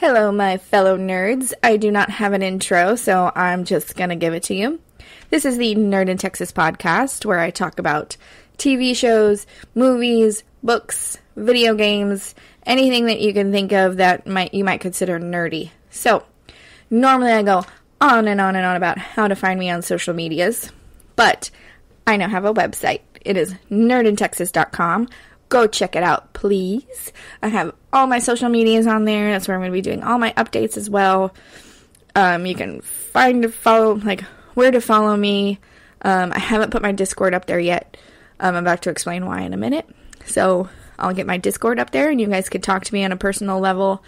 Hello, my fellow nerds. I do not have an intro, so I'm just going to give it to you. This is the Nerd in Texas podcast where I talk about TV shows, movies, books, video games, anything that you can think of that might you might consider nerdy. So, normally I go on and on and on about how to find me on social medias, but I now have a website. It is nerdintexas.com go check it out, please. I have all my social medias on there. That's where I'm going to be doing all my updates as well. Um, you can find follow like where to follow me. Um, I haven't put my Discord up there yet. Um, I'm about to explain why in a minute. So I'll get my Discord up there, and you guys can talk to me on a personal level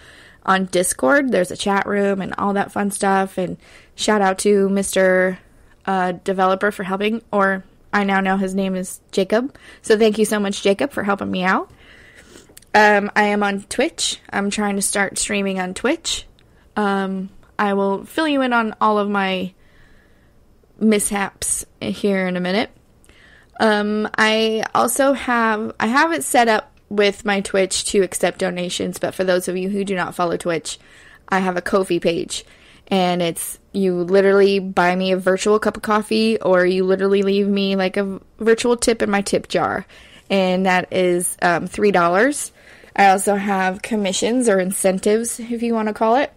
on Discord. There's a chat room and all that fun stuff. And shout out to Mr. Uh, developer for helping, or I now know his name is Jacob. So thank you so much, Jacob, for helping me out. Um, I am on Twitch. I'm trying to start streaming on Twitch. Um, I will fill you in on all of my mishaps here in a minute. Um, I also have I have it set up with my Twitch to accept donations, but for those of you who do not follow Twitch, I have a Ko-fi page, and it's you literally buy me a virtual cup of coffee or you literally leave me like a virtual tip in my tip jar. And that is um, three dollars. I also have commissions or incentives if you want to call it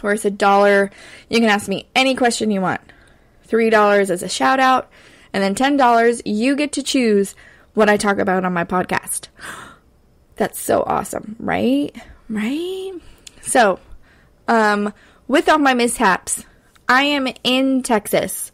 where it's a dollar. You can ask me any question you want. Three dollars as a shout out and then ten dollars you get to choose what i talk about on my podcast. That's so awesome right? Right? So um with all my mishaps, I am in Texas.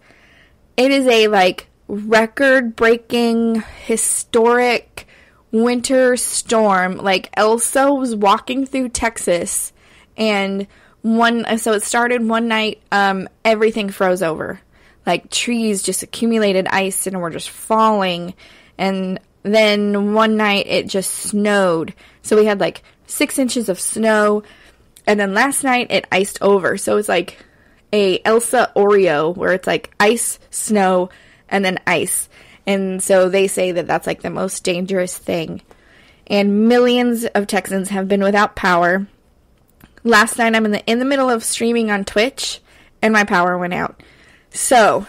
It is a like record breaking, historic winter storm. Like Elsa was walking through Texas and one so it started one night um everything froze over. Like trees just accumulated ice and were just falling and then one night it just snowed. So we had like 6 inches of snow and then last night it iced over. So it's like a Elsa Oreo where it's like ice, snow, and then ice. And so they say that that's like the most dangerous thing. And millions of Texans have been without power. Last night I'm in the in the middle of streaming on Twitch and my power went out. So,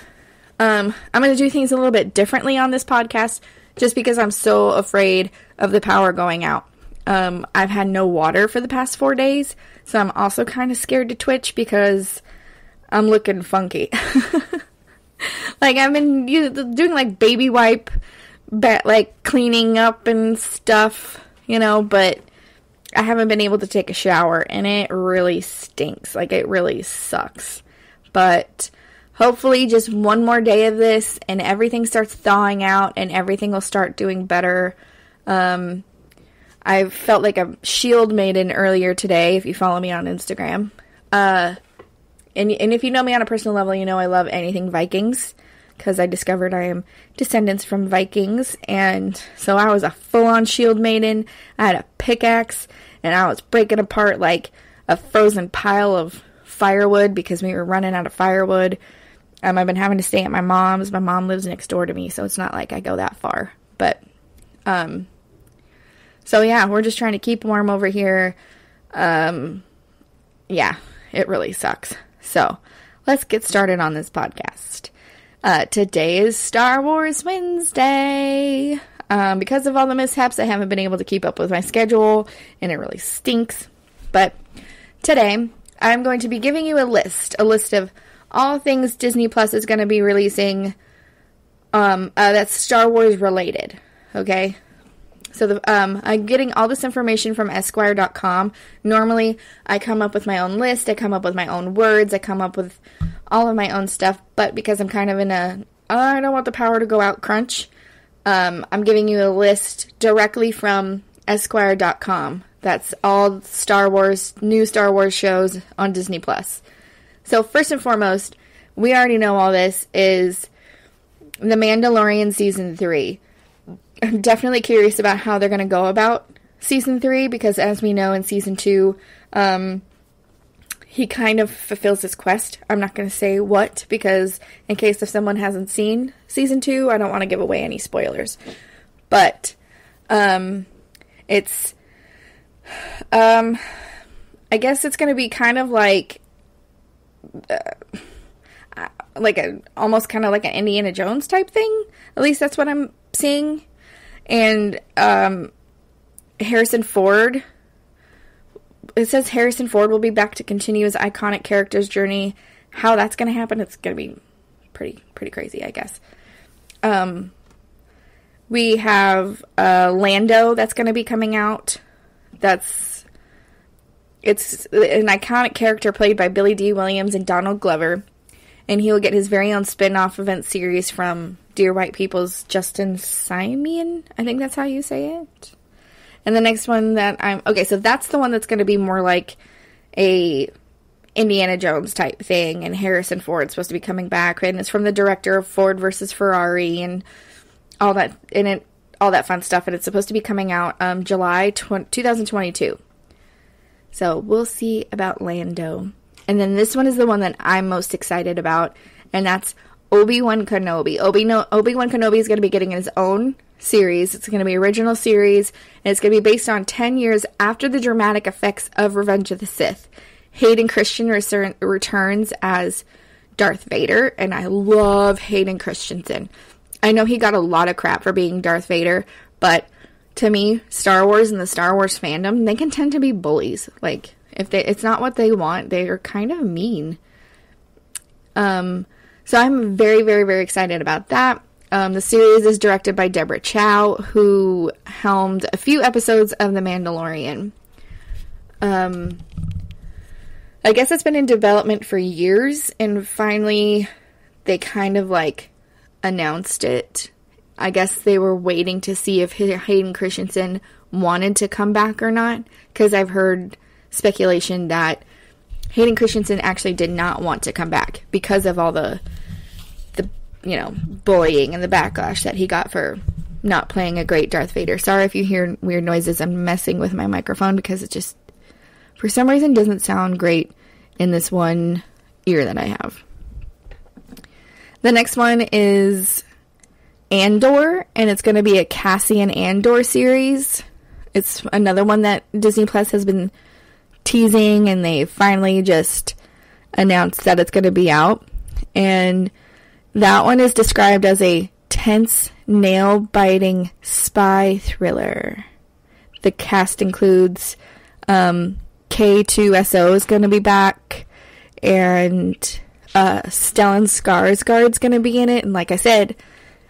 um, I'm going to do things a little bit differently on this podcast just because I'm so afraid of the power going out. Um, I've had no water for the past four days, so I'm also kind of scared to Twitch because I'm looking funky. like I've been doing like baby wipe, like cleaning up and stuff, you know, but I haven't been able to take a shower and it really stinks. Like it really sucks. But hopefully just one more day of this and everything starts thawing out and everything will start doing better. Um, I felt like a shield maiden earlier today. If you follow me on Instagram, uh, and and if you know me on a personal level, you know I love anything Vikings because I discovered I am descendants from Vikings, and so I was a full-on shield maiden. I had a pickaxe, and I was breaking apart like a frozen pile of firewood because we were running out of firewood. Um, I've been having to stay at my mom's. My mom lives next door to me, so it's not like I go that far. But um, so yeah, we're just trying to keep warm over here. Um, yeah, it really sucks. So let's get started on this podcast. Uh, today is Star Wars Wednesday. Um, because of all the mishaps, I haven't been able to keep up with my schedule, and it really stinks. But today, I'm going to be giving you a list, a list of all things Disney Plus is going to be releasing um, uh, that's Star Wars related. Okay, so the, um, I'm getting all this information from Esquire.com. Normally, I come up with my own list, I come up with my own words, I come up with all of my own stuff. But because I'm kind of in a I don't want the power to go out crunch, um, I'm giving you a list directly from Esquire.com. That's all Star Wars, new Star Wars shows on Disney Plus. So first and foremost, we already know all this is The Mandalorian season three. I'm definitely curious about how they're going to go about season three because, as we know in season two, um, he kind of fulfills his quest. I'm not going to say what because, in case if someone hasn't seen season two, I don't want to give away any spoilers. But um, it's um, I guess it's going to be kind of like uh, like a almost kind of like an Indiana Jones type thing. At least that's what I'm seeing. And um, Harrison Ford. It says Harrison Ford will be back to continue his iconic character's journey. How that's going to happen, it's going to be pretty pretty crazy, I guess. Um, we have uh, Lando that's going to be coming out. That's it's an iconic character played by Billy Dee Williams and Donald Glover and he will get his very own spin-off event series from Dear White People's Justin Simien. I think that's how you say it. And the next one that I'm okay, so that's the one that's going to be more like a Indiana Jones type thing, and Harrison Ford's supposed to be coming back, and it's from the director of Ford versus Ferrari and all that in it, all that fun stuff, and it's supposed to be coming out um, July 20, 2022. So we'll see about Lando. And then this one is the one that I'm most excited about, and that's Obi Wan Kenobi. Obi no- Obi Wan Kenobi is going to be getting his own series. It's going to be original series, and it's going to be based on ten years after the dramatic effects of Revenge of the Sith. Hayden Christensen returns as Darth Vader, and I love Hayden Christensen. I know he got a lot of crap for being Darth Vader, but to me, Star Wars and the Star Wars fandom, they can tend to be bullies. Like if they it's not what they want, they are kind of mean. Um so I'm very very very excited about that. Um, the series is directed by Deborah Chow, who helmed a few episodes of The Mandalorian. Um, I guess it's been in development for years, and finally, they kind of like announced it. I guess they were waiting to see if Hayden Christensen wanted to come back or not, because I've heard speculation that Hayden Christensen actually did not want to come back because of all the the you know bullying and the backlash that he got for not playing a great Darth Vader. Sorry if you hear weird noises. I'm messing with my microphone because it just for some reason doesn't sound great in this one ear that I have. The next one is Andor, and it's going to be a Cassian Andor series. It's another one that Disney Plus has been teasing and they finally just announced that it's going to be out. And that one is described as a tense, nail biting spy thriller. The cast includes um, K2SO is going to be back, and uh, Stellan Skarsgård's going to be in it. And like I said,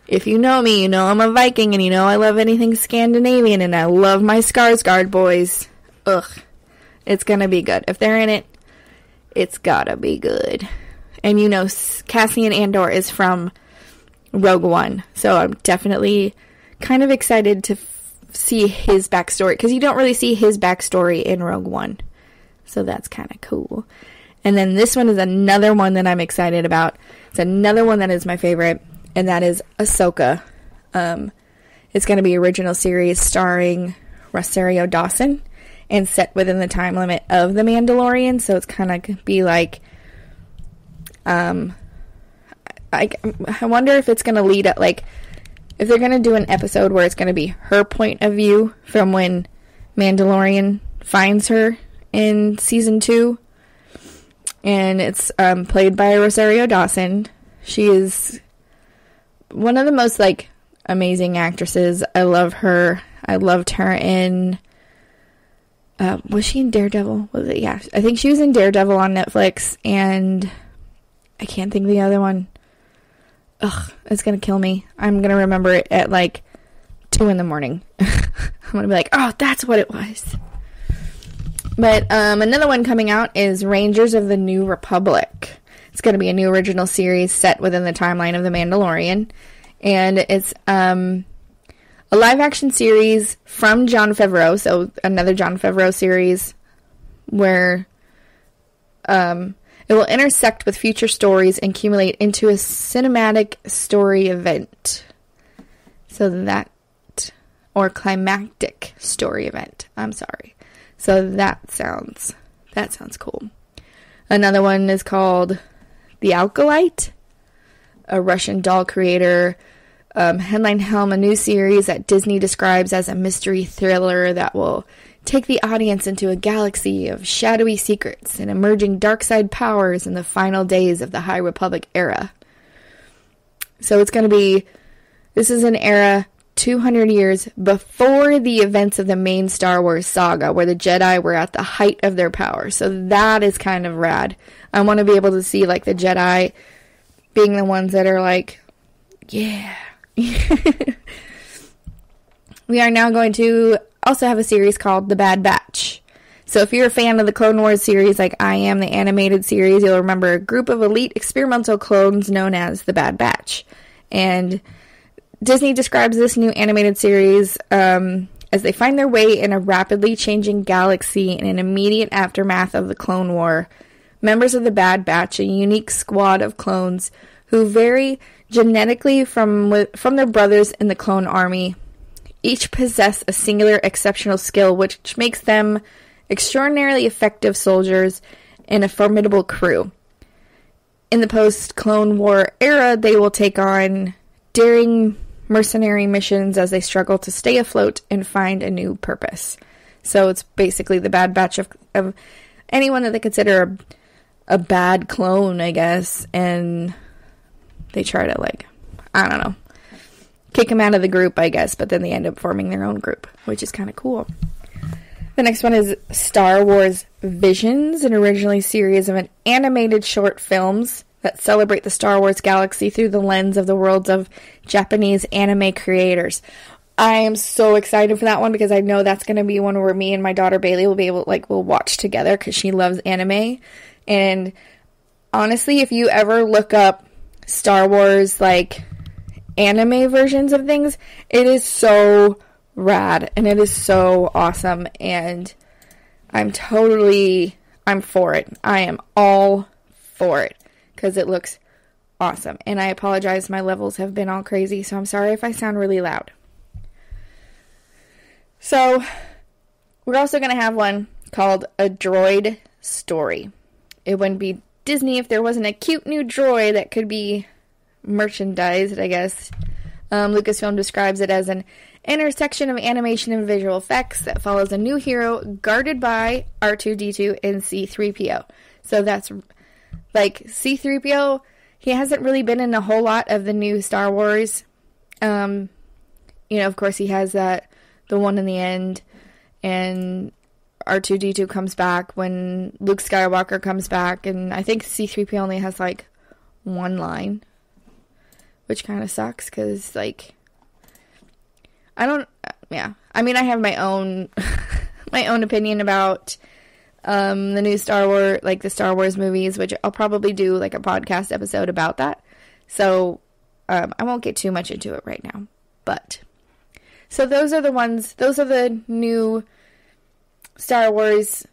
if you know me, you know I'm a Viking, and you know I love anything Scandinavian, and I love my Skarsgård boys. Ugh. It's gonna be good. If they're in it, it's gotta be good. And you know, Cassian Andor is from Rogue One, so I'm definitely kind of excited to f- see his backstory because you don't really see his backstory in Rogue One, so that's kind of cool. And then this one is another one that I'm excited about. It's another one that is my favorite, and that is Ahsoka. Um, it's going to be original series starring Rosario Dawson and set within the time limit of The Mandalorian. So it's kind of be like, um, I, I wonder if it's going to lead up, like, if they're going to do an episode where it's going to be her point of view from when Mandalorian finds her in season two. And it's um, played by Rosario Dawson. She is one of the most, like, amazing actresses. I love her. I loved her in uh, was she in Daredevil? Was it? Yeah, I think she was in Daredevil on Netflix, and I can't think of the other one. Ugh, it's gonna kill me. I'm gonna remember it at like two in the morning. I'm gonna be like, oh, that's what it was. But um, another one coming out is Rangers of the New Republic. It's going to be a new original series set within the timeline of The Mandalorian, and it's um, a live action series from Jon Favreau, so another Jon Favreau series where um, it will intersect with future stories and accumulate into a cinematic story event. So that, or climactic story event. I'm sorry. So that sounds, that sounds cool. Another one is called The Acolyte, a Russian doll creator um, Headland Helm, a new series that Disney describes as a mystery thriller that will take the audience into a galaxy of shadowy secrets and emerging dark side powers in the final days of the High Republic era. So it's going to be this is an era 200 years before the events of the main Star Wars saga, where the Jedi were at the height of their power. So that is kind of rad. I want to be able to see like the Jedi being the ones that are like, yeah. we are now going to also have a series called The Bad Batch. So if you're a fan of the Clone Wars series, like I am, the animated series, you'll remember a group of elite experimental clones known as the Bad Batch. And Disney describes this new animated series um, as they find their way in a rapidly changing galaxy in an immediate aftermath of the Clone War. Members of the Bad Batch, a unique squad of clones who vary genetically from from their brothers in the clone army, each possess a singular exceptional skill which makes them extraordinarily effective soldiers and a formidable crew. In the post Clone War era, they will take on daring mercenary missions as they struggle to stay afloat and find a new purpose. So it's basically the bad batch of, of anyone that they consider a, a bad clone, I guess, and they try to, like, I don't know, kick them out of the group, I guess, but then they end up forming their own group, which is kind of cool. The next one is Star Wars Visions, an originally series of an animated short films that celebrate the Star Wars galaxy through the lens of the worlds of Japanese anime creators. I am so excited for that one because I know that's going to be one where me and my daughter Bailey will be able like we'll watch together cuz she loves anime. And honestly, if you ever look up Star Wars like anime versions of things, it is so rad and it is so awesome and I'm totally I'm for it. I am all for it because it looks awesome. And I apologize, my levels have been all crazy, so I'm sorry if I sound really loud. So, we're also going to have one called A Droid Story. It wouldn't be Disney if there wasn't a cute new droid that could be merchandised, I guess. Um, Lucasfilm describes it as an intersection of animation and visual effects that follows a new hero guarded by R2D2 and C3PO. So that's like C3PO, he hasn't really been in a whole lot of the new Star Wars. Um, you know, of course, he has that the one in the end, and R2D2 comes back when Luke Skywalker comes back, and I think C3P only has like one line, which kind of sucks because like I don't, yeah. I mean, I have my own my own opinion about um, the new Star Wars, like the Star Wars movies, which I'll probably do like a podcast episode about that. So um, I won't get too much into it right now. But so those are the ones, those are the new Star Wars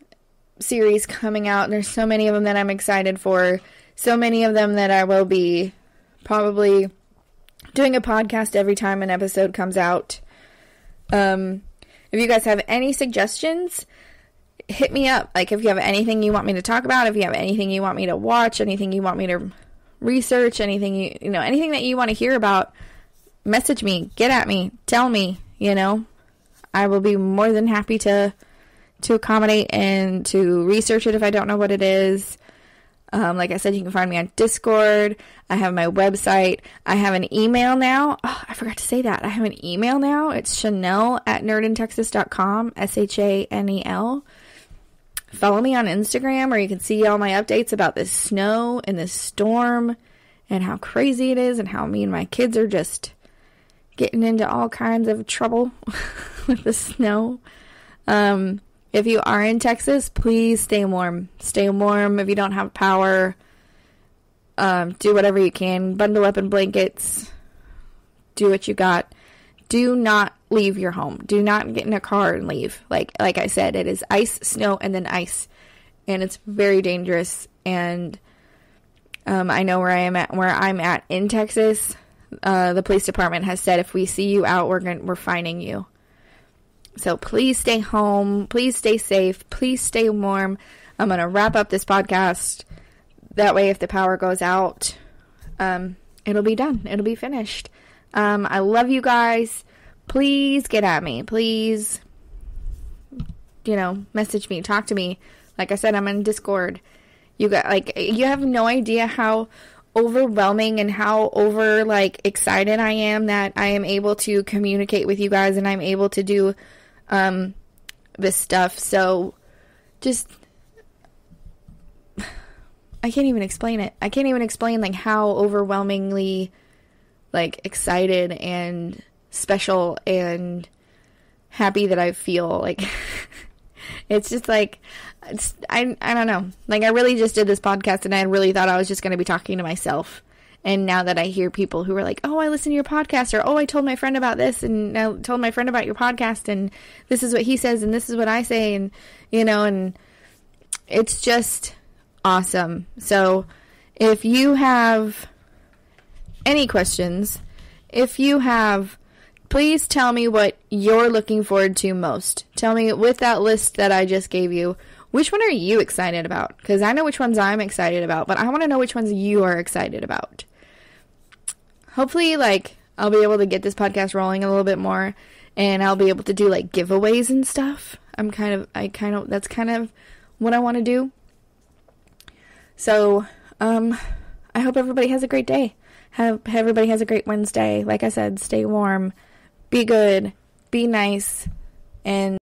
series coming out. There's so many of them that I'm excited for. So many of them that I will be probably doing a podcast every time an episode comes out. Um, if you guys have any suggestions, hit me up. Like if you have anything you want me to talk about, if you have anything you want me to watch, anything you want me to research, anything you you know, anything that you want to hear about, message me, get at me, tell me, you know. I will be more than happy to to accommodate and to research it if I don't know what it is. Um, like I said, you can find me on Discord. I have my website. I have an email now. Oh, I forgot to say that. I have an email now. It's Shanel at nerdintexas.com, S H A N E L follow me on Instagram where you can see all my updates about this snow and this storm and how crazy it is and how me and my kids are just getting into all kinds of trouble with the snow. Um, if you are in Texas, please stay warm. Stay warm if you don't have power. Um, do whatever you can. Bundle up in blankets. Do what you got. Do not leave your home. Do not get in a car and leave. Like like I said, it is ice, snow, and then ice, and it's very dangerous. And um, I know where I am at, where I'm at in Texas. Uh, the police department has said if we see you out, we're going we're fining you. So please stay home. Please stay safe. Please stay warm. I'm gonna wrap up this podcast. That way, if the power goes out, um, it'll be done. It'll be finished. Um, I love you guys please get at me. Please you know, message me, talk to me. Like I said, I'm in Discord. You got like you have no idea how overwhelming and how over like excited I am that I am able to communicate with you guys and I'm able to do um this stuff. So just I can't even explain it. I can't even explain like how overwhelmingly like excited and special and happy that I feel like it's just like it's, I I don't know. Like I really just did this podcast and I really thought I was just going to be talking to myself. And now that I hear people who are like, "Oh, I listened to your podcast," or "Oh, I told my friend about this," and I told my friend about your podcast, and this is what he says, and this is what I say, and you know, and it's just awesome. So, if you have any questions, if you have, please tell me what you're looking forward to most. Tell me with that list that I just gave you, which one are you excited about? Because I know which ones I'm excited about, but I want to know which ones you are excited about. Hopefully, like, I'll be able to get this podcast rolling a little bit more and I'll be able to do like giveaways and stuff. I'm kind of, I kind of, that's kind of what I want to do. So, um, I hope everybody has a great day. Have everybody has a great Wednesday. Like I said, stay warm, be good, be nice, and